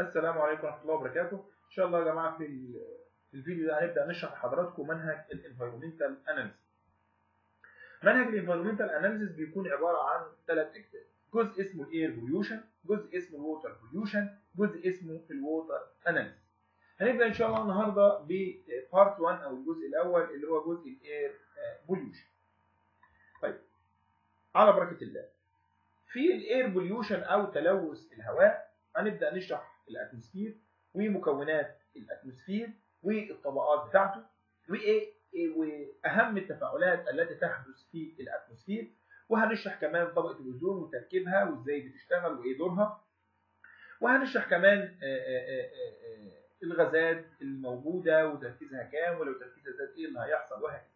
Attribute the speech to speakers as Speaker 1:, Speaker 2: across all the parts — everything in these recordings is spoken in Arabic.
Speaker 1: السلام عليكم ورحمة الله وبركاته. إن شاء الله يا جماعة في الفيديو ده هنبدأ نشرح لحضراتكم منهج ال environmental analysis منهج ال environmental analysis بيكون عبارة عن ثلاث اجزاء جزء اسمه ال air pollution جزء اسمه ال water pollution جزء اسمه ال water analysis هنبدأ إن شاء الله النهارده ب part 1 أو الجزء الأول اللي هو جزء ال air pollution طيب. على بركة الله. في ال air pollution أو تلوث الهواء هنبدأ نشرح ال atmosphere ومكونات ال atmosphere والطبقات بتاعته وإيه وأهم التفاعلات التي تحدث في ال atmosphere. وهنشرح كمان طبقة الأوزون وتركيبها وإزاي بتشتغل وإيه دورها. وهنشرح كمان الغازات الموجودة وتركيزها كام ولو تركيزها زاد إيه اللي هيحصل وهكذا.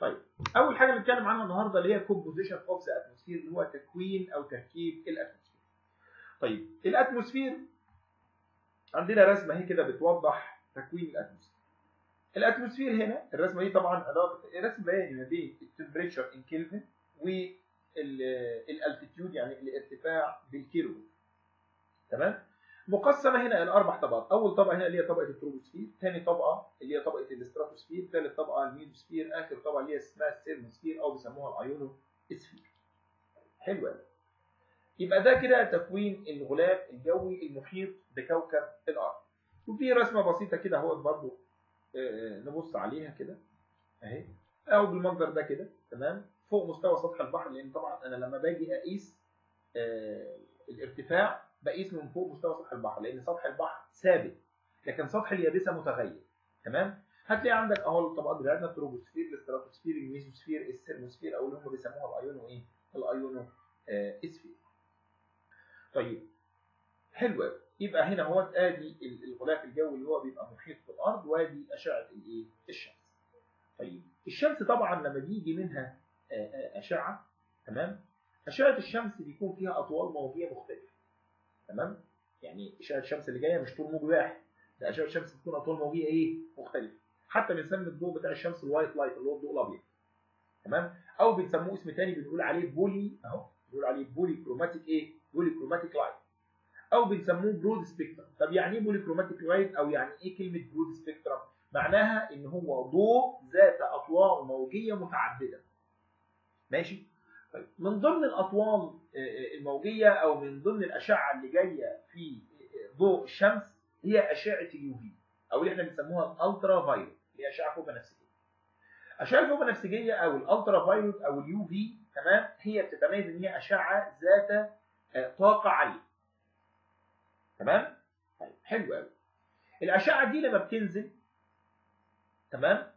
Speaker 1: طيب أول حاجة بنتكلم عنها النهارده اللي هي composition of the atmosphere اللي هو تكوين أو تركيب ال atmosphere. طيب ال atmosphere عندنا رسمة اهي كده بتوضح تكوين ال atmosphere. ال atmosphere هنا الرسمة دي طبعا علاقة رسم بياني ما بين ال temperature in Kelvin وال altitude يعني الارتفاع بالكيلو تمام؟ مقسمة هنا إلى أربع طبقات. أول طبقة هنا اللي هي طبقة التروبوسفير ثاني طبقة اللي هي طبقة الاستراتوسفير ثالث طبقة الميدوسفير آخر طبقة اللي هي اسمها ال thermosphere أو بيسموها ال iono sphere حلو قوي يبقى ده كده تكوين الغلاف الجوي المحيط بكوكب الأرض. وفي رسمة بسيطة كده أهوت برضه نبص عليها كده أهي. أو بالمنظر ده كده تمام؟ فوق مستوى سطح البحر لأن طبعا أنا لما باجي أقيس الارتفاع بقيس من فوق مستوى سطح البحر لأن سطح البحر ثابت لكن سطح اليابسة متغير تمام؟ هتلاقي عندك أهو الطبقات بتاعتنا التروبوسفير الاستراتوسفير الميزوسفير السيرموسفير أو اللي هم بيسموها ال iono إيه؟ ال iono آه sphere طيب حلو قوي يبقى هنا هو آدي الغلاف الجوي اللي هو بيبقى محيط بالارض وآدي أشعة الايه الشمس. طيب الشمس طبعا لما بيجي منها أشعة تمام؟ أشعة الشمس بيكون فيها أطوال موجية مختلفة تمام؟ يعني أشعة الشمس اللي جاية مش طول موج واحد ده أشعة الشمس بتكون أطوال موجية إيه؟ مختلفة. حتى بنسمي الضوء بتاع الشمس ال white light اللي هو الضوء الأبيض تمام؟ أو بنسموه اسم ثاني بنقول عليه poly أهو بنقول عليه polychromatic إيه؟ polychromatic light أو بنسموه broad spectrum طب يعني إيه polychromatic light أو يعني إيه كلمة broad spectrum معناها إن هو ضوء ذات اطوال موجية متعددة. ماشي؟ طيب من ضمن الاطوال الموجية أو من ضمن الأشعة اللي جاية في ضوء الشمس هي أشعة ال UV أو اللي إحنا بنسموها ال ultraviolet اللي هي أشعة فوق بنفسجية. أشعة الفوق بنفسجية أو ال ultraviolet أو ال UV تمام هي بتتميز إن هي أشعة ذات طاقة عاليه تمام؟ طيب حلو قوي. الأشعة دي لما بتنزل تمام؟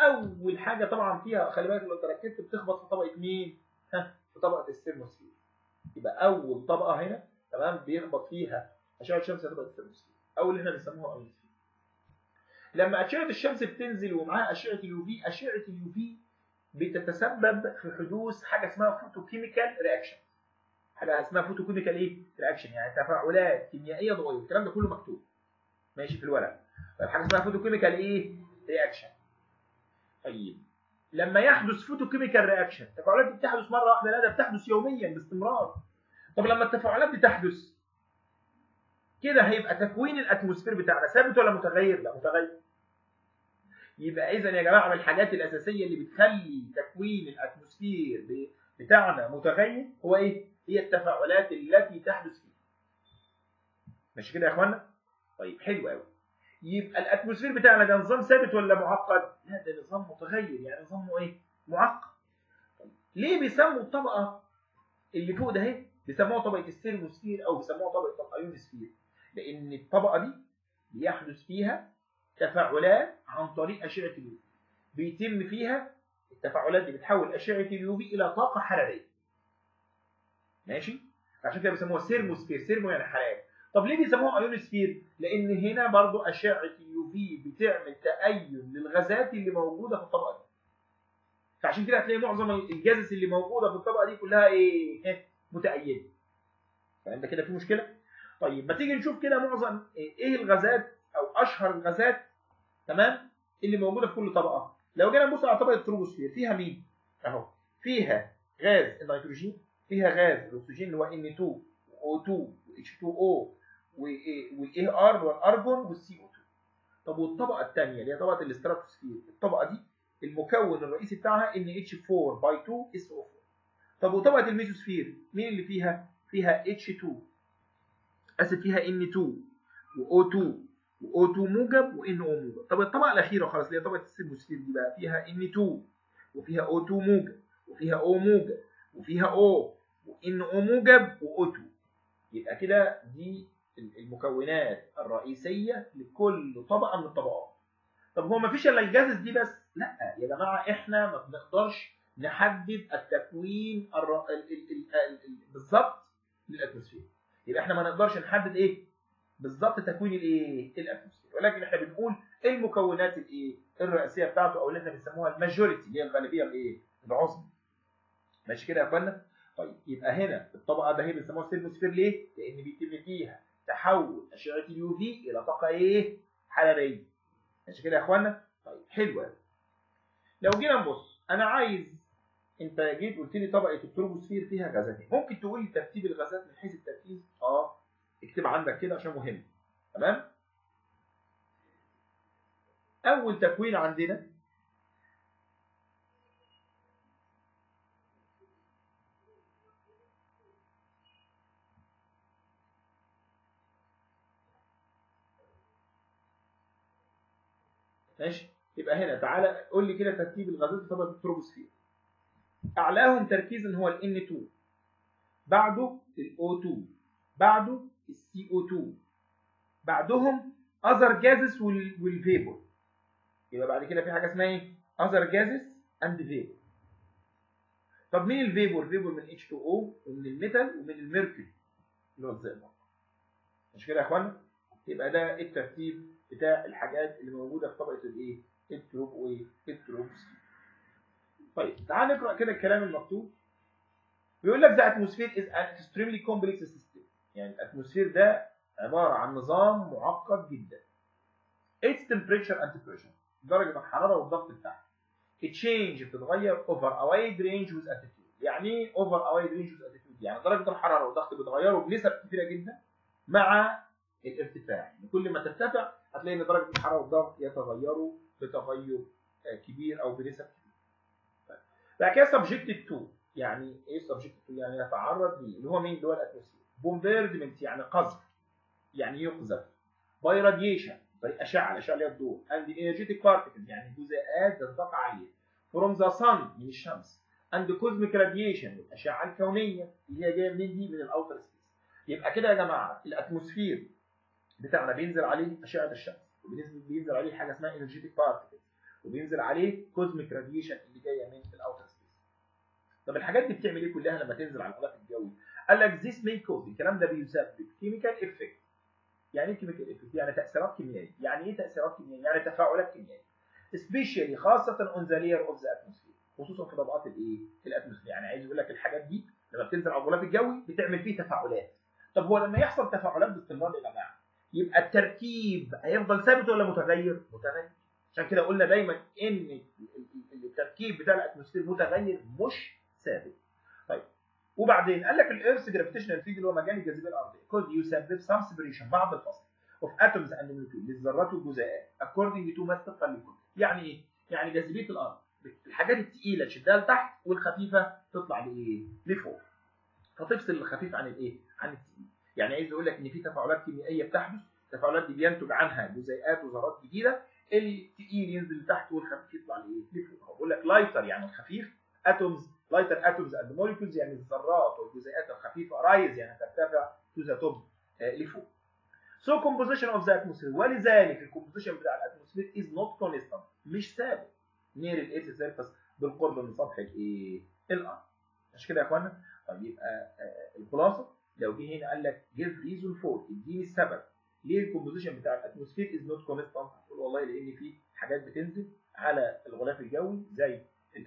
Speaker 1: أول حاجة طبعا فيها خلي بالك لو انت ركزت بتخبط في طبقة مين؟ ها في طبقة ال thermosphere يبقى أول طبقة هنا تمام بيخبط فيها أشعة الشمس طبقة ال thermosphere أو اللي إحنا بنسموها ايونوسفير لما أشعة الشمس بتنزل ومعاها أشعة ال UV أشعة ال UV بتتسبب في حدوث حاجة اسمها photochemical reaction حاجة اسمها photochemical إيه؟ reaction يعني تفاعلات كيميائية ضوئية الكلام ده كله مكتوب. ماشي في الورق. طيب حاجة اسمها photochemical إيه؟ reaction طيب لما يحدث photochemical reaction التفاعلات دي بتحدث مرة واحدة لا ده بتحدث يوميا باستمرار. طب لما التفاعلات دي تحدث كده هيبقى تكوين ال atmosphere بتاعنا ثابت ولا متغير؟ لا متغير. يبقى اذا يا جماعة من الحاجات الأساسية اللي بتخلي تكوين ال atmosphere بتاعنا متغير هو إيه؟ هي التفاعلات التي تحدث فيه ماشي كده يا إخوانا؟ طيب حلو قوي يبقى ال atmosphere بتاعنا ده نظام ثابت ولا معقد؟ لا ده نظام متغير يعني نظامه إيه؟ معقد. طيب. ليه بيسموا الطبقه اللي فوق ده أهي بيسموها طبقة ال thermosphere أو بيسموها طبقة الأيونوسفير. لأن الطبقة دي بيحدث فيها تفاعلات عن طريق أشعة ال U بيتم فيها التفاعلات دي بتحول أشعة ال UV إلى طاقة حرارية. ماشي؟ عشان كده بيسموها thermosphere thermo يعني حراري طب ليه بيسموها ايونوسفير لأن هنا برضو أشعة ال UV بتعمل تأين للغازات اللي موجودة في الطبقة دي. فعشان كده هتلاقي معظم ال gases اللي موجودة في الطبقة دي كلها إيه؟ متأينة فانت كده في مشكلة؟ طيب ما تيجي نشوف كده معظم إيه الغازات أو أشهر الغازات تمام اللي موجودة في كل طبقة. لو جينا نبص على طبقة التروبوسفير فيها مين؟ أهو فيها غاز النيتروجين فيها غاز الأكسجين اللي هو N2 O2 H2O وال Ar والارجون وال CO 2 طب والطبقة الثانية اللي هي طبقة الاستراتوسفير الطبقة دي المكون الرئيسي بتاعها NH 4 by 2 SO 4 طب وطبقة الميزوسفير مين اللي فيها؟ فيها H 2 أسف فيها N 2 و O2 و O2 موجب و NO موجب. طب الطبقة الأخيرة خلاص اللي هي طبقة ال thermosphere دي بقى فيها N2 وفيها O2 موجب وفيها O موجب وفيها O. و NO موجب و O2 يبقى كده دي المكونات الرئيسية لكل طبقة من الطبقات. طب هو ما فيش إلا ال gases دي بس؟ لا يا جماعة إحنا ما بنقدرش نحدد التكوين. بالظبط لل atmosphere. يبقى إحنا ما نقدرش نحدد إيه؟ بالظبط تكوين الإيه؟ ال atmosphere. ولكن إحنا بنقول المكونات الإيه؟ الرئيسية بتاعته أو اللي إحنا بنسموها ال majority اللي هي الغالبية الإيه؟ العظمى. ماشي كده يا اخوانا طيب يبقى هنا الطبقة ده هي بنسموها ال thermosphere ليه؟ لأن بيتم فيها تحول اشعه ال UV إلى طاقة إيه؟ حرارية. ماشي كده يا إخوانا؟ طيب حلو قوي لو جينا نبص أنا عايز أنت جيت قلت لي طبقة التروبوسفير فيها غازات. ممكن تقول لي ترتيب الغازات من حيث التركيز؟ آه اكتب عندك كده عشان مهم. تمام؟ أول تكوين عندنا ماشي؟ يبقى هنا تعالى قول لي كده ترتيب الغازات في طبقه التروبوسفير أعلاهم تركيزا هو ال N2 بعده ال O2 بعده ال CO2 بعدهم other gases وال vapor يبقى بعد كده في حاجة اسمها إيه؟ other gases and vapor. طب مين ال vapor vapor من H2O ومن ال metal ومن ال mercury اللي هو الزئبق. مش كده يا اخوانا يبقى ده الترتيب بتاع الحاجات اللي موجودة في طبقة الايه؟ ال tropo وايه التروبوسفير طيب تعال نقرأ كده الكلام المكتوب. بيقول لك the atmosphere is an extremely complex system. يعني ال atmosphere ده عبارة عن نظام معقد جدا. Its temperature and pressure درجة الحرارة والضغط بتاعها. change بتتغير over a wide range with يعني إيه over a wide range with يعني درجة الحرارة والضغط بيتغيروا بنسب كثيره جدا مع الارتفاع يعني كل ما ترتفع هتلاقي إن درجة الحرارة والضغط يتغيروا بتغير كبير أو بنسب كبيرة. بعد كده subjected to يعني إيه subjected to يعني يتعرض ليه؟ اللي هو مين؟ اللي هو ال atmosphere bombardment يعني قذف. يعني يقذف. by radiation أشعة. الأشعة اللي هي الضوء. and energetic particles يعني جزيئات ذات طاقة عالية. from the sun من الشمس. and cosmic radiation الأشعة الكونية اللي هي جاية منين دي من ال outer space يبقى كده يا جماعة ال atmosphere بتاعنا بينزل عليه أشعة الشمس وبينزل عليه حاجة اسمها energetic particles وبينزل عليه cosmic radiation اللي جاية من ال outer space طب الحاجات دي بتعمل إيه كلها لما تنزل على الغلاف الجوي قال لك this may cause الكلام ده بيسبب chemical effect يعني إيه chemical effect؟ يعني تأثيرات كيميائية، يعني إيه تأثيرات كيميائية؟ يعني تفاعلات كيميائية. specially خاصة on the layer of the atmosphere، خصوصا في طبقات الايه؟ ال atmosphere، يعني عايز يقول لك الحاجات دي لما بتنزل على الغلاف الجوي بتعمل فيه تفاعلات. طب هو لما يحصل تفاعلات باستمرار يا جماعة يبقى التركيب هيفضل ثابت ولا متغير؟ متغير. عشان كده قلنا دايما إن التركيب بتاع ال atmosphere متغير مش ثابت. طيب وبعدين قال لك ال earth gravitational field اللي هو مجال الجاذبية الأرضية could يسبب some separation بعض الفصل of atoms and molecule للذرات والجزيئات according to mass طبقا يعني إيه؟ يعني جاذبية الأرض الحاجات الثقيله تشدها لتحت والخفيفة تطلع لإيه؟ لفوق فتفصل الخفيف عن الإيه؟ عن الثقيل يعني عايز يقول لك إن في تفاعلات كيميائية بتحدث التفاعلات دي بينتج عنها جزيئات وذرات جديدة الثقيل ينزل لتحت والخفيف يطلع؟ لفوق بقول لك lighter يعني الخفيف atoms lighter atoms and molecules يعني الذرات والجزيئات الخفيفة rise يعني ترتفع to the top لفوق. So composition of the atmosphere ولذلك ال composition بتاع ال atmosphere is not constant مش ثابت near ال earth surface بالقرب من سطح الايه؟ الأرض. مش كده يا إخوانا؟ طيب يبقى الخلاصه لو جه هنا قال لك give reason for اديني السبب ليه ال composition بتاع ال atmosphere is not constant؟ هتقول والله لأن في حاجات بتنزل على الغلاف الجوي زي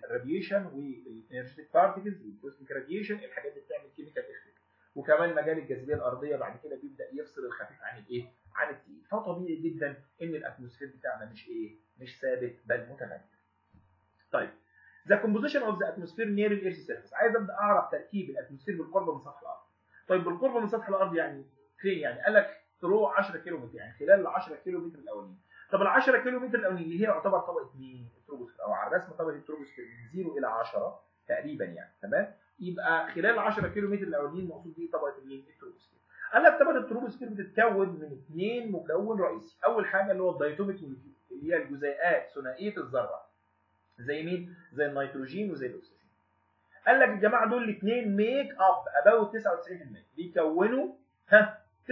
Speaker 1: ال radiation وال energetic particles وال cosmic radiation الحاجات دي بتعمل chemical effect وكمان مجال الجاذبية الأرضية بعد كده بيبدأ يفصل الخفيف عن الإيه؟ عن التقيل فطبيعي جدا إن ال atmosphere بتاعنا مش إيه؟ مش ثابت بل متغير. طيب the composition of the atmosphere near ال earth surface عايز أبدأ أعرف تركيب ال atmosphere بالقرب من سطح الأرض. طيب بالقرب من سطح الأرض يعني فين يعني؟ قال لك through 10 كيلو متر يعني خلال ال 10 كيلو متر الاولانيين طب ال 10 كيلو متر الاولانيين اللي هي يعتبر طبقة مين؟ التروبوسفير أو على رسم طبقه التروبوسفير من 0 إلى 10 تقريبا يعني تمام؟ يبقى خلال ال 10 كيلو متر الاولانيين المقصود بيه طبقة مين؟ التروبوسفير. قال لك طبقة التروبوسفير بتتكون من اثنين مكون رئيسي، أول حاجة اللي هو ال diatomic اللي هي الجزيئات ثنائية الذرة. زي مين؟ زي النيتروجين وزي الأكسجين. قال لك الجماعة دول الاثنين make up about 99% بيكونوا ها 99%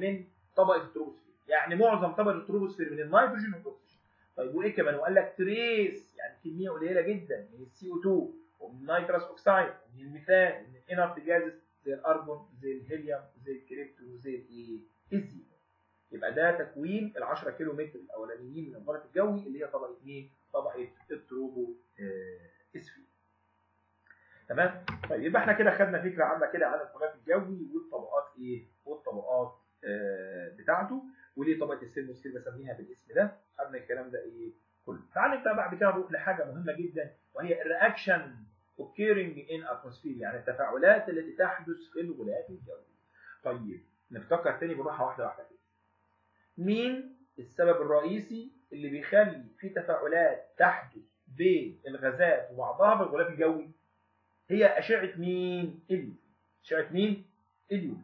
Speaker 1: من طبقه التروبوسفير يعني معظم طبقه التروبوسفير من النيتروجين والأكسجين. طيب وإيه كمان؟ وقال لك trace يعني كمية قليلة جدا من ال CO2 ومن ال nitrous oxide ومن الميثان ومن ال inert gases زي الأرجون زي الهيليوم زي الكريبتون وزي الايه يبقى ده تكوين ال 10 كيلو متر الأولانيين من الغلاف الجوي اللي هي طبقة مين؟ طبقة التروبو اسفير تمام؟ طيب يبقى إحنا كده خدنا فكرة عامة كده عن الغلاف الجوي والطبقات إيه؟ والطبقات آه بتاعته. وليه طبقة ال thermosphere بسميها بالاسم ده؟ خدنا الكلام ده إيه؟ كله. تعال نبدأ بعد كده نروح لحاجة مهمة جدا وهي ال reaction occurring in atmosphere يعني التفاعلات التي تحدث في الغلاف الجوي طيب نفتكر تاني بالراحه واحدة واحدة كده. مين السبب الرئيسي اللي بيخلي في تفاعلات تحدث بين الغازات وبعضها في الغلاف الجوي؟ هي أشعة مين إليو. أشعة مين ال UV.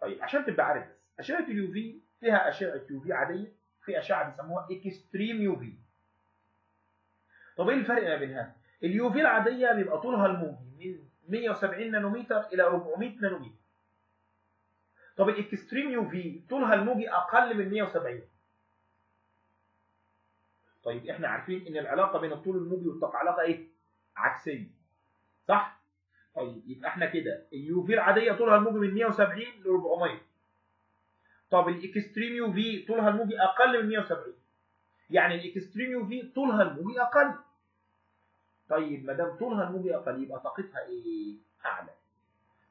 Speaker 1: طيب عشان تبقى عارف بس أشعة ال UV فيها أشعة UV عادية في أشعة بيسموها extreme UV. طب إيه الفرق ما بينها؟ ال UV العادية بيبقى طولها الموجي من 170 نانومتر إلى 400 نانومتر. طب ال extreme UV طولها الموجي أقل من 170 طيب إحنا عارفين إن العلاقة بين الطول الموجي والطاقة علاقة إيه؟ عكسية. صح؟ طيب يبقى إحنا كده. ال UV العادية طولها الموجي من 170 ل 400 طب ال extreme UV طولها الموجي أقل من 170 يعني ال extreme UV طولها الموجي أقل. طيب ما دام طولها الموجي أقل يبقى طاقتها إيه؟ أعلى.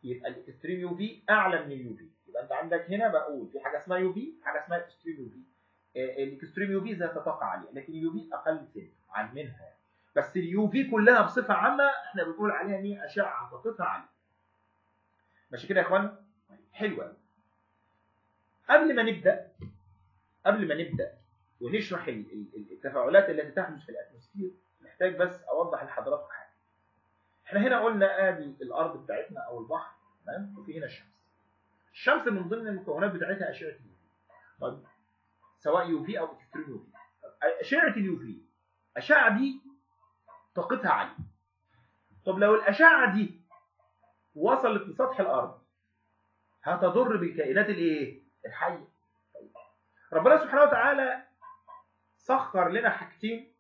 Speaker 1: يبقى ال extreme UV أعلى من ال UV يبقى أنت عندك هنا بقول في حاجة اسمها UV حاجة اسمها extreme UV ال extreme UV ذات طاقة عالية لكن ال UV أقل سن عن منها يعني. بس ال UV كلها بصفة عامة إحنا بنقول عليها ان هي اشعه طاقتها عاليه ماشي كده يا اخوانا حلو قوي قبل ما نبدأ قبل ما نبدأ ونشرح التفاعلات التي تحدث في ال atmosphere محتاج بس أوضح لحضراتكم حاجة. إحنا هنا قلنا ادي الأرض بتاعتنا أو البحر تمام؟ وفي هنا الشمس. الشمس من ضمن المكونات بتاعتها أشعة ال UV طيب سواء UV أو extreme UV أشعة ال UV الاشعه دي طاقتها عالية. طب لو الأشعة دي وصلت لسطح الأرض هتضر بالكائنات الإيه؟ الحية. طيب. ربنا سبحانه وتعالى سخر لنا حاجتين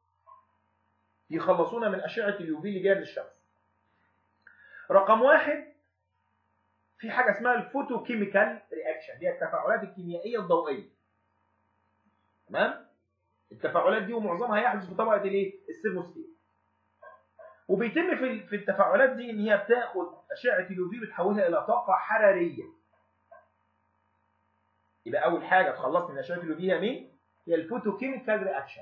Speaker 1: يخلصونا من أشعة ال UV اللي جاية من الشمس. رقم واحد في حاجة اسمها ال photochemical reaction دي التفاعلات الكيميائية الضوئية. تمام؟ التفاعلات دي ومعظمها يحدث في طبقه الإيه؟ ال thermosphere وبيتم في في التفاعلات دي إن هي بتاخد أشعة ال UV بتحولها إلى طاقة حرارية. يبقى أول حاجة تخلص من أشعة ال UV هي مين؟ هي ال photochemical reaction.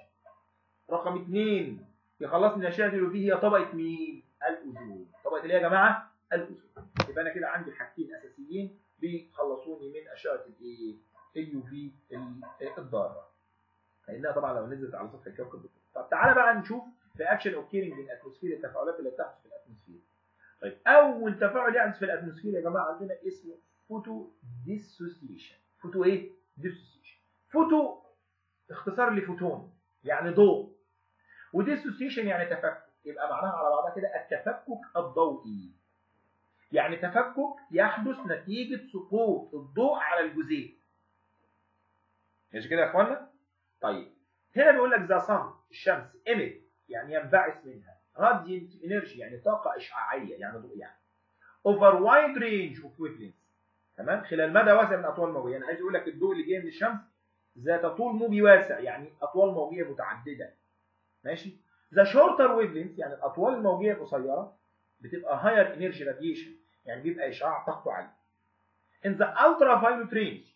Speaker 1: رقم اثنين يخلص من أشعة ال UV هي طبقة مين؟ الأوزون. طبقة اللي هي يا جماعة الأوزون. يبقى أنا كده عندي حاجتين أساسيين بيخلصوني من أشعة الإيه؟ ال UV الضارة. لانها طبعا لو نزلت على سطح الكوكب. طب تعالى بقى نشوف reaction occurring in ال atmosphere التفاعلات اللي بتحدث في ال atmosphere. طيب أول تفاعل يحدث في ال atmosphere يا جماعة عندنا اسمه photo dissociation photo إيه؟ dissociation photo اختصار لفوتون يعني ضوء. و dissociation يعني تفكك. يبقى معناها على بعضها كده التفكك الضوئي. يعني تفكك يحدث نتيجة سقوط الضوء على الجزيء. ماشي كده يا إخوانا؟ طيب هنا بيقول لك the sun الشمس emit يعني ينبعث منها. radiant energy يعني طاقة إشعاعية يعني ضوء يعني. over wide range of wavelength تمام؟ خلال مدى واسع من الاطوال الموجيه يعني عايز أقول لك الضوء اللي جاي من الشمس ذات طول موجي واسع يعني أطوال موجية متعددة. ماشي؟ the shorter wavelength يعني الأطوال الموجية القصيرة بتبقى higher energy radiation يعني بيبقى إشعاع طاقته عالية. In the ultraviolet range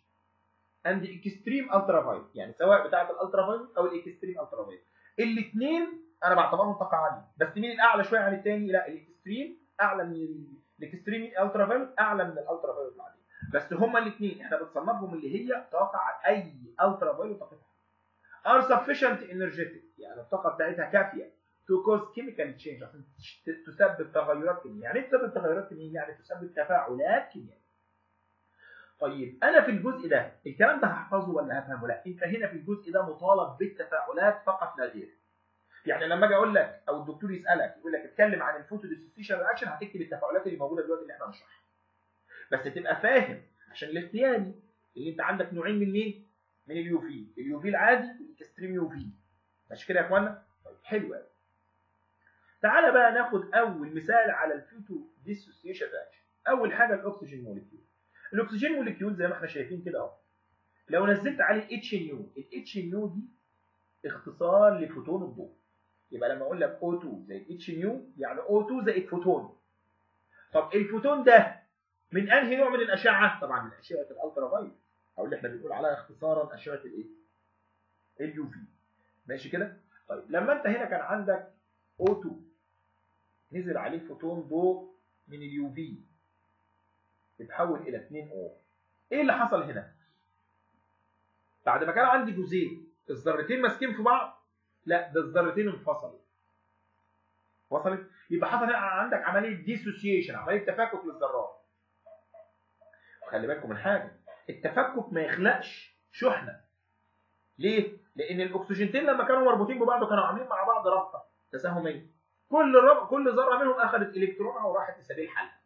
Speaker 1: and the extreme ultraviolet يعني سواء بتاعة ال ultraviolet أو ال extreme ultraviolet الاثنين أنا بعتبرهم طاقة عالية. بس مين الأعلى شوية عن الثاني لا ال extreme أعلى من ال extreme ultraviolet أعلى من ال ultraviolet العاديه بس هما الاثنين إحنا بنصنفهم اللي هي طاقة أي ultraviolet طاقتها. Are sufficient energetic يعني الطاقة بتاعتها كافية to cause chemical change عشان تسبب تغيرات كيميائية. يعني إيه تسبب تغيرات كيميائية؟ يعني تسبب تفاعلات كيميائية. طيب أنا في الجزء ده الكلام ده هحفظه ولا هفهمه؟ لا انت هنا في الجزء ده مطالب بالتفاعلات فقط لا غير. يعني لما أجي أقول لك أو الدكتور يسالك يقول لك اتكلم عن ال photo dissociation reaction هتكتب التفاعلات اللي موجوده دلوقتي اللي إحنا هنشرحها. بس تبقى فاهم عشان الاختياري اللي انت عندك نوعين من مين؟ من ال UV ال UV العادي وال extreme UV ماشي كده يا إخوانا؟ طيب حلو قوي تعالى بقى ناخد أول مثال على ال photo dissociation reaction. أول حاجة ال oxygen molecule. ال oxygen molecule زي ما إحنا شايفين كده أهو. لو نزلت عليه اتش نيو الاتش نيو دي اختصار لفوتون الضوء. يبقى لما أقول لك O2 زائد اتش نيو يعني O2 زائد فوتون. طب الفوتون ده من أنهي نوع من الأشعة؟ طبعا من أشعة ال ultraviolet أو اللي إحنا بنقول عليها اختصارا أشعة الإيه؟ ال UV ماشي كده؟ طيب لما أنت هنا كان عندك O2 نزل عليه فوتون ضوء من ال UV اتحول إلى 2 O إيه اللي حصل هنا؟ بعد ما كان عندي جزئين الذرتين ماسكين في بعض لا ده الذرتين انفصلوا. وصلت؟ يبقى حصل عندك عملية dissociation عملية تفكك للذرات. خلي بالكم من حاجة التفكك ما يخلقش شحنة. ليه؟ لأن الأكسجينتين لما كانوا مربوطين ببعض كانوا عاملين مع بعض رابطة تساهمية. كل رب... كل ذرة منهم أخذت إلكترونها وراحت لسبيل حالها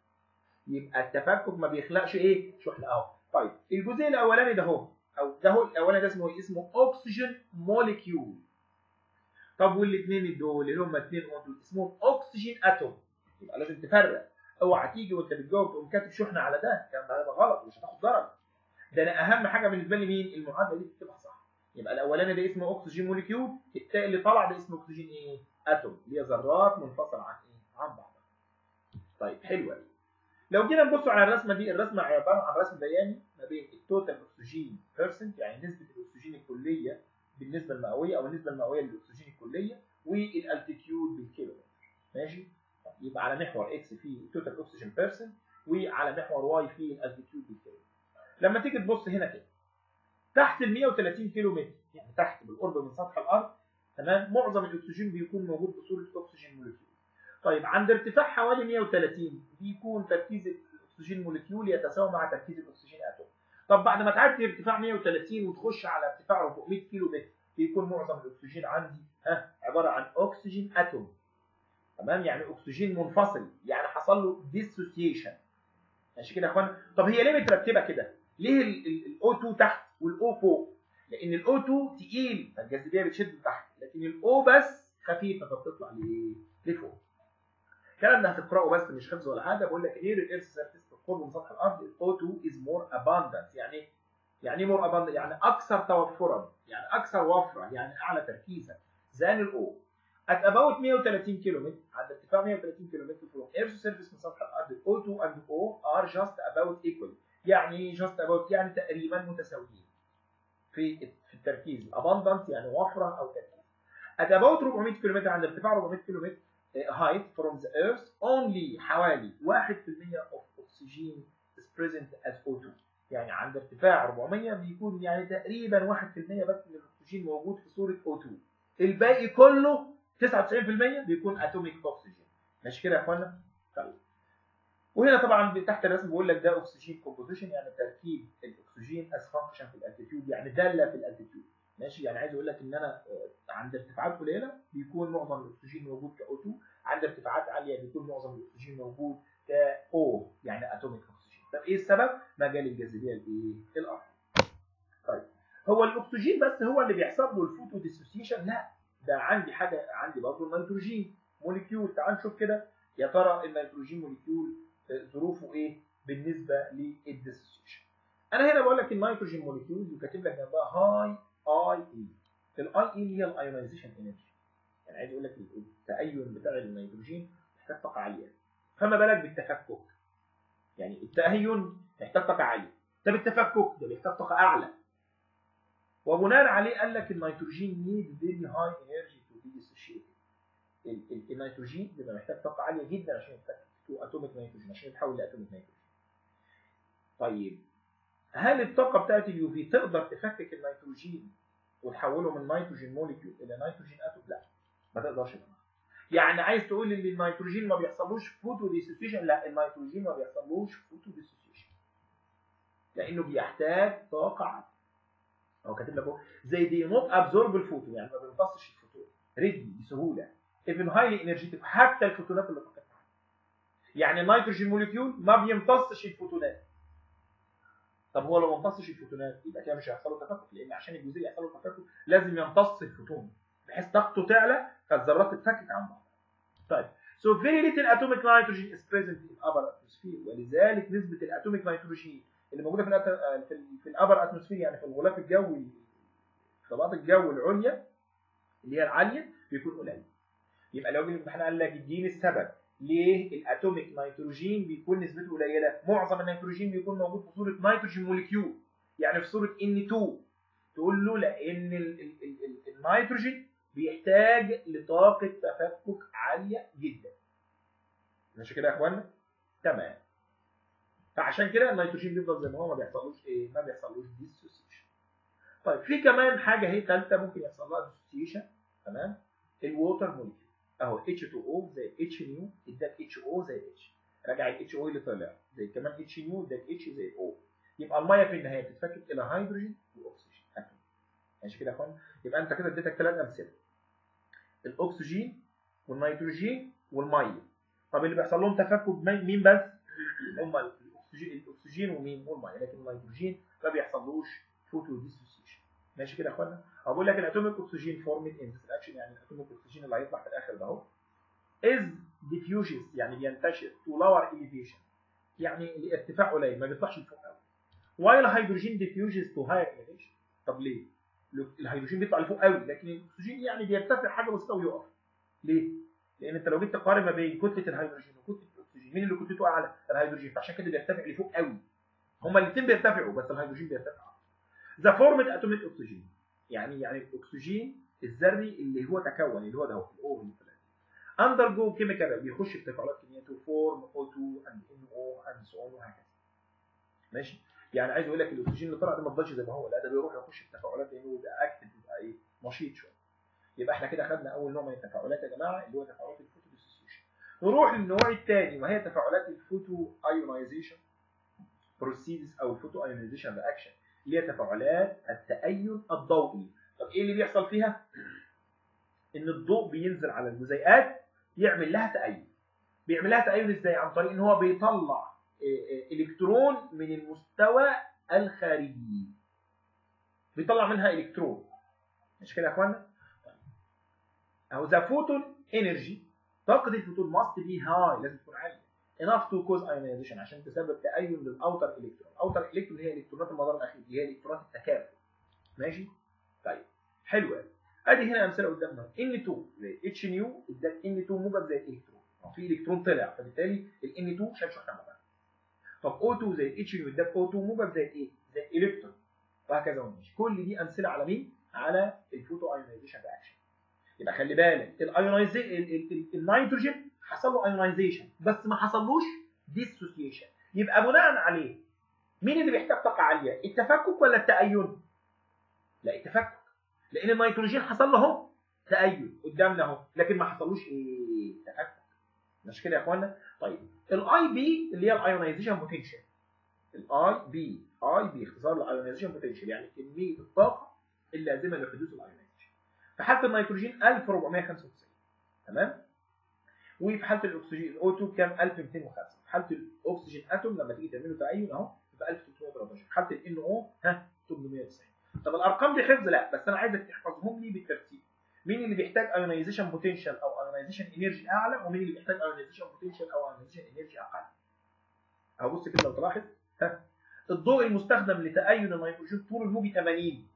Speaker 1: يبقى التفكك ما بيخلقش إيه؟ شحنة أهو. طيب الجزء الأولاني ده هو أو ده هو الأولاني ده اسمه اسمه oxygen molecule طب والاثنين دول اللي هم اثنين دول؟ اسمهم oxygen atom. يبقى لازم تفرق. اوعى تيجي وانت بتجاوب تقوم كاتب شحنه على ده. الكلام ده غلط مش هتاخد درجة. ده أنا أهم حاجة بالنسبة لي مين؟ المعادلة دي تبقى صح. يبقى الأولاني ده اسمه oxygen molecule التاني اللي طلع ده اسمه أكسجين إيه؟ atom. اللي هي ذرات منفصلة عن إيه؟ عن بعضها. طيب حلوة لو جينا نبص على الرسمة دي الرسمة عبارة عن رسم بياني ما بين ال total oxygen percent يعني نسبة الأكسجين الكلية بالنسبة المئويه أو النسبة المئويه للأكسجين الكلية وال altitude بالكيلو. ماشي؟ يبقى على محور X في total oxygen percent وعلى محور Y في ال altitude بالكيلو. لما تيجي تبص هنا كده تحت ال 130 كيلو متر يعني تحت بالقرب من سطح الأرض تمام؟ معظم الأكسجين بيكون موجود بصورة oxygen molecule طيب عند ارتفاع حوالي 130 بيكون تركيز ال oxygen molecule يتساوى مع تركيز ال oxygen atom. طب بعد ما تعدي ارتفاع 130 وتخش على ارتفاع 400 كيلو متر بيكون معظم الأكسجين عندي ها عبارة عن oxygen atom. تمام؟ يعني أكسجين منفصل يعني حصل له dissociation ماشي كده يا اخوانا طب هي ليه مترتبة كده؟ ليه ال O2 تحت وال O فوق؟ لأن ال O2 تقيل فالجاذبية بتشد لتحت لكن ال O بس خفيفة فبتطلع لفوق. الكلام ده هتقرأه بس مش حفظ ولا حاجة بقول لك near ال earth surface بالقرب من سطح الأرض ال O2 is more abundant يعني يعني more abundant يعني أكثر توفرا يعني أكثر وفرة يعني أعلى تركيزا. than ال O at about 130 كيلومتر عند ارتفاع 130 كيلومتر from earth surface من سطح الأرض O2 and O are just about equal. يعني just about يعني تقريبا متساويين في في التركيز. Abundant يعني وفرة أو تركيز. At about 400 كيلومتر عند ارتفاع 400 كيلومتر height from the earth only حوالي 1% of oxygen is present as O2 يعني عند ارتفاع 400 بيكون يعني تقريبا 1% بس من الأكسجين موجود في صورة O2 الباقي كله 99% بيكون atomic oxygen ماشي كده يا إخوانا؟ طيب. وهنا طبعا تحت الرسم بيقول لك ده oxygen composition يعني تركيب الأكسجين is function في ال altitude يعني دالة في ال altitude. ماشي؟ يعني عايز أقول لك إن أنا عند ارتفاعات قليلة بيكون معظم الأكسجين موجود ك O2 عند ارتفاعات عالية بيكون معظم الأكسجين موجود ك O يعني atomic oxygen طب إيه السبب؟ مجال الجاذبية الإيه؟ الأرض. طيب هو الأكسجين بس هو اللي بيحصل له ال photo dissociation. لا ده عندي حاجة عندي برضه ال nitrogen. molecule تعال نشوف كده. يا ترى ال nitrogen molecule ظروفه إيه بالنسبة لل dissociation؟ أنا هنا بقول لك ال nitrogen molecule وكاتب لك جنبها high IE ال IE هي ال ionization energy يعني عايز أقول لك التأين بتاع النيتروجين محتاج طاقة عالية. فما بالك بالتفكك؟ يعني التأين محتاج طاقة عالية. طب التفكك؟ ده بيحتاج طاقة أعلى. وبناء عليه قال لك ال nitrogen need very high energy to be dissociated النيتروجين بيبقى محتاج طاقة عالية جدا عشان يتفك to atomic nitrogen عشان يتحول ل atomic nitrogen طيب هل الطاقة بتاعت ال UV تقدر تفكك النيتروجين وتحوله من nitrogen molecule إلى nitrogen atom لا ما تقدرش تعمل يعني عايز تقول إن النيتروجين ما بيحصلوش photo dissociation لا النيتروجين ما بيحصلوش photo dissociation لأنه بيحتاج طاقة عالية. هو كاتب لك أهو they do not absorb الفوتون يعني ما بيمتصش الفوتون readily بسهولة. even highly energetic حتى الفوتونات اللي طاقتها يعني ال nitrogen molecule ما بيمتصش الفوتونات. طب هو لو ما امتصش الفوتونات يبقى كده مش هيحصل له تفكك لأن عشان الجزيء يحصل له تفكك لازم يمتص الفوتون. بحيث طاقته تعلى فالذرات تتفكك عن بعض. طيب. So very little atomic nitrogen is present in upper atmosphere. ولذلك نسبة ال atomic nitrogen اللي موجودة في الأت... في, ال... في ال upper atmosphere يعني في الغلاف الجوي طبقات الجو العليا اللي هي العالية بيكون قليل. يبقى لو جه الامتحان قال لك اديني السبب ليه ال atomic nitrogen بيكون نسبته قليلة؟ معظم النيتروجين بيكون موجود في صورة nitrogen molecule يعني في صورة N2 تقول له لأن ال ال ال النيتروجين بيحتاج لطاقة تفكك عالية جدا. ماشي كده يا اخوانا تمام. فعشان كده النيتروجين بيفضل زي ما هو ما بيحصلوش إيه؟ ما بيحصلوش dissociation طيب في كمان حاجة هي ثالثه ممكن يحصل لها dissociation تمام؟ ال water molecule أهو H2O زائد h nu اداك HO زائد H. رجع ال HO اللي طلع. زائد كمان h nu اداك H زائد O. يبقى المية في النهاية بتتفكك إلى هيدروجين واكسجين ماشي كده يا إخوان؟ يبقى أنت كده اديتك ثلاث أمثلة. الأكسجين والنيتروجين والمية. طب اللي بيحصل لهم تفكك مين بس؟ هم الاكسجين الأكسجين ومين؟ والمية. لكن النيتروجين ما بيحصلوش photo dissociation ماشي كده يا إخوانا؟ أقول لك ال atomic oxygen formed in this reaction يعني ال atomic oxygen اللي هيطلع في الآخر ده أهو is diffuses يعني بينتشر to lower elevation. يعني الارتفاع قليل ما بيطلعش لفوق قوي while hydrogen diffuses to higher elevation. طب ليه؟ الهيدروجين بيطلع لفوق قوي لكن الأكسجين يعني بيرتفع حاجة بسيطة ويقف. ليه؟ لأن أنت لو جيت تقارن ما بين كتلة الهيدروجين وكتلة الأكسجين مين اللي كتلته اعلى؟ الهيدروجين؟ فعشان كده بيرتفع لفوق قوي. هما الاثنين بيرتفعوا بس الهيدروجين بيرتفع. the formed atomic oxygen يعني يعني الأكسجين الذري اللي هو تكون اللي هو ده ال O اللي undergo chemical بيخش في تفاعلات كيميائية to form O2 and NO and so وهكذا. ماشي؟ يعني عايز أقول لك الأكسجين اللي طلع ده ما فضلش زي ما هو لا ده بيروح يخش في لأنه يبقى active يبقى إيه؟ نشيط شوية. يبقى إحنا كده خدنا أول نوع من التفاعلات يا جماعة اللي هو تفاعلات ال photo dissociation نروح للنوع الثاني وهي تفاعلات ال photo ionization process أو ال photo ionization reaction اللي هي تفاعلات التأين الضوئي. طب إيه اللي بيحصل فيها؟ إن الضوء بينزل على الجزيئات يعمل لها تأين. بيعمل لها تأين إزاي؟ عن طريق إن هو بيطلع إلكترون من المستوى الخارجي. بيطلع منها إلكترون. مش كده يا إخوانا؟ أهو the photon energy طاقة الفوتون must be high لازم تكون عالية. enough to cause ionization عشان تسبب تأين لل outer electron ال outer electron. هي الكترونات المدار الاخير اللي هي الكترونات التكافؤ ماشي؟ طيب حلو قوي أدي هنا أمثلة قدامنا. N2 زائد hν إداك N2 موجب زائد إلكترون في إلكترون طلع فبالتالي ال N2 شال شحنه موجبه طب O2 زائد hν اداك O2 موجب زائد إيه؟ زائد إلكترون وهكذا ونمشي كل دي أمثلة على مين؟ على ال photo ionization reaction يبقى خلي بالك النيتروجين حصل له ionization بس ما حصلوش dissociation يبقى بناء عليه مين اللي بيحتاج طاقة عالية؟ التفكك ولا التأين؟ لا التفكك. لأن النيتروجين حصل له تأين قدامنا أهو لكن ما حصلوش إيه؟ تفكك. مش كده يا اخوانا طيب ال IP اللي هي ال ionization potential ال IP IP اختصار ال ionization potential يعني كمية الطاقة اللازمه لحدوث ال ionization في حالة النيتروجين 1495 تمام؟ وفي حالة الأكسجين ال O2 كام؟ 1205 في حالة الأكسجين atom لما تيجي تعمله تأين أهو يبقى 1313 في حالة ال NO ها؟ 890 طب الأرقام دي حفظ؟ لا بس أنا عايزك تحفظهم لي بالترتيب. مين اللي بيحتاج ionization potential أو ionization energy أعلى ومين اللي بيحتاج ionization potential أو ionization energy أقل؟ أهو بص كده لو تلاحظ ها؟ الضوء المستخدم لتأين النيتروجين طول الموجي 80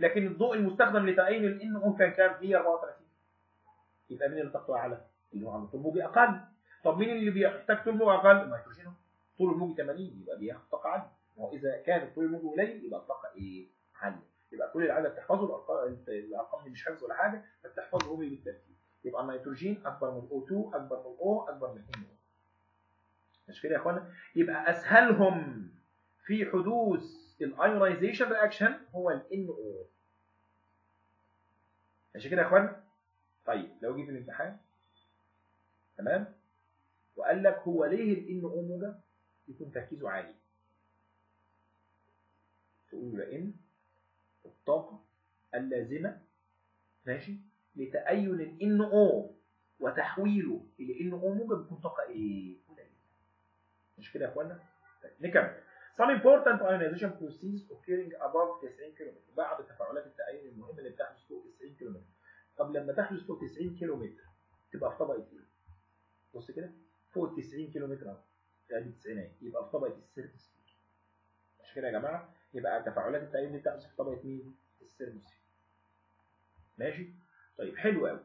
Speaker 1: لكن الضوء المستخدم لتأين الإن أو كان كام؟ 134 يبقى مين اللي طاقته أعلى؟ اللي هو عنده طول موجي أقل. طب مين اللي بيحتاج طول موجي أقل؟ النيتروجين طول الموجي 80 يبقى بياخد طاقة عالية. وإذا كان طول الموجي قليل يبقى الطاقة إيه؟ عالية. يبقى كل عايزك تحفظه الأرقام الأرقام دي مش حفظ ولا حاجة بس تحفظهم بالترتيب. يبقى النيتروجين أكبر من O2 أكبر من O أكبر من NO مش كده يا إخوانا؟ يبقى أسهلهم في حدوث ال ionization reaction هو ال NO ماشي كده يا إخوانا؟ طيب لو في الامتحان تمام؟ وقال لك هو ليه ال NO موجب؟ يكون تركيزه عالي. تقول له لأن الطاقة اللازمة ماشي؟ لتأين ال NO وتحويله إلى NO موجب بيكون طاقة إيه؟ مش كده يا إخوانا؟ طيب نكمل. Some important ionization processes occurring above 90 كيلومتر بعد تفاعلات التأين المهمة اللي بتحدث فوق 90 كيلومتر طب لما تحدث فوق 90 كيلومتر تبقى في طبقة إيه؟ بص كده. فوق 90 كيلومتر أهو. يعني 90 يبقى في طبقة السيرفوسفير مش كده يا جماعة؟ يبقى تفاعلات التأين دي في طبقة مين؟ الثيرموسفير ماشي؟ طيب حلو قوي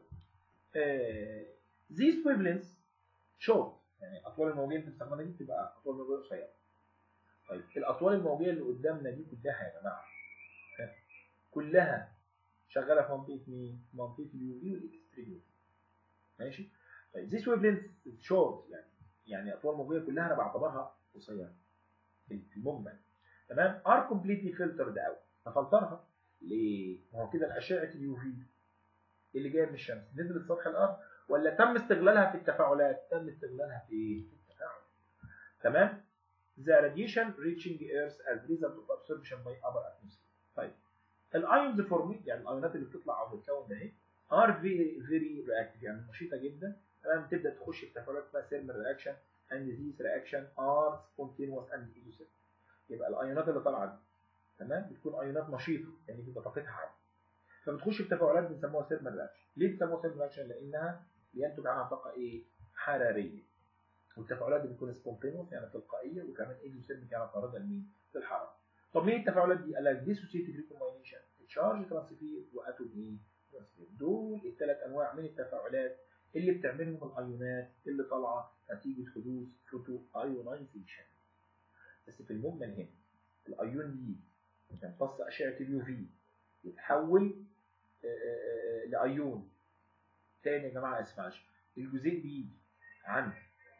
Speaker 1: آه these wavelengths short يعني أطوال الموجيه اللي بتستخدمها دي بتبقى أطوال موجيه قصيره طيب الأطوال الموجيه اللي قدامنا دي كلها يا جماعة كلها شغالة في منطقة مين؟ منطقة ال UV وال extreme ماشي؟ طيب these wavelengths short يعني يعني أطوال موجيه كلها أنا بعتبرها قصيرة في المجمل تمام؟ are completely filtered out أفلترها ليه؟ ما هو كده الأشعة ال UV اللي جاية من الشمس نزلت سطح الأرض ولا تم استغلالها في التفاعلات؟ تم استغلالها في إيه؟ في التفاعل. تمام؟ The radiation reaching earth as result of absorption by upper atmosphere. طيب ال ions formed يعني الأيونات اللي بتطلع أو بتتكون ده اهي are very very reactive يعني نشيطه جدا تمام تبدأ تخش في تفاعلات اسمها thermal reaction and these reaction are spontaneous and exothermic. يبقى الأيونات اللي طالعة دي تمام؟ بتكون أيونات نشيطة يعني بيبقى طاقتها عالية. فبتخش في تفاعلات بنسموها thermal reaction. ليه بنسموها thermal reaction؟ لأنها بينتج عنها طاقة إيه؟ حرارية. والتفاعلات دي بتكون spontaneous يعني تلقائية وكمان exothermic يعني طارده لمين؟ للحراره طب ليه التفاعلات دي؟ قال لك dissociative recombination charge transfer و atom إيه transfer دول الثلاث أنواع من التفاعلات اللي بتعملهم الأيونات اللي طالعة نتيجة حدوث photo ionization بس في المجمل هنا الأيون دي بتمتص أشعة ال UV يتحول لأيون. تاني يا جماعة اسف معلش الجزيء بيجي عن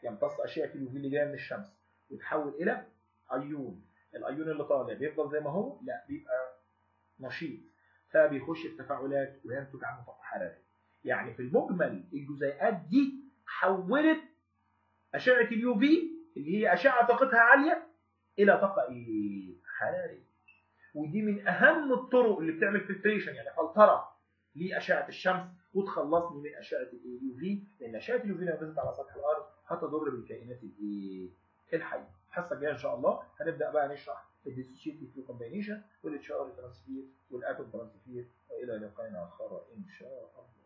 Speaker 1: يمتص أشعة ال UV اللي جاية من الشمس ويتحول إلى أيون. الأيون اللي طالع بيفضل زي ما هو؟ لا بيبقى نشيط. فبيخش في تفاعلات وينتج عنه طاقة حرارية. يعني في المجمل الجزيئات دي حولت أشعة ال UV اللي هي أشعة طاقتها عالية إلى طاقه إيه حراريه ودي من أهم الطرق اللي بتعمل filtration يعني فلتره لاشعه الشمس وتخلصني من أشعة ال UV لأن أشعة ال UV لما على سطح الأرض هتضر بالكائنات الايه الحيه الحصه الجايه إن شاء الله. هنبدأ بقى نشرح ال dissociative recombination وال charge transfer والاتوم ترانسفير وإلى لقاء آخر إن شاء الله.